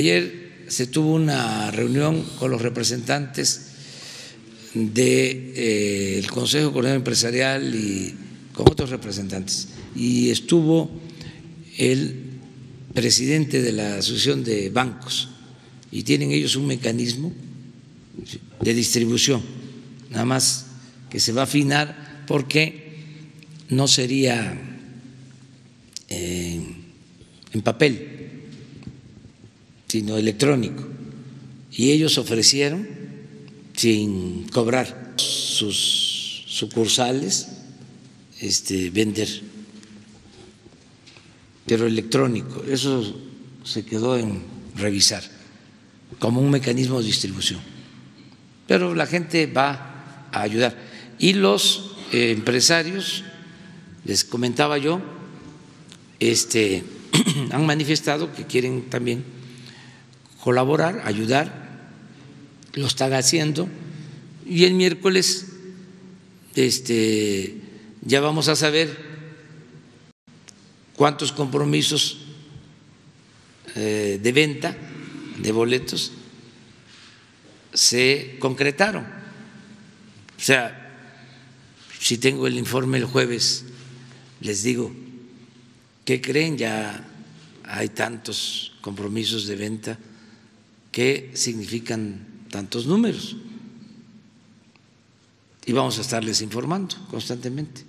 Ayer se tuvo una reunión con los representantes del de, eh, Consejo Coordinador Empresarial y con otros representantes. Y estuvo el presidente de la Asociación de Bancos y tienen ellos un mecanismo de distribución, nada más que se va a afinar porque no sería eh, en papel, sino electrónico. Y ellos ofrecieron, sin cobrar sus sucursales, este, vender, pero electrónico. Eso se quedó en revisar como un mecanismo de distribución. Pero la gente va a ayudar. Y los eh, empresarios, les comentaba yo, este, han manifestado que quieren también colaborar, ayudar, lo están haciendo y el miércoles este, ya vamos a saber cuántos compromisos eh, de venta de boletos se concretaron. O sea, si tengo el informe el jueves, les digo, ¿qué creen? Ya hay tantos compromisos de venta qué significan tantos números. Y vamos a estarles informando constantemente.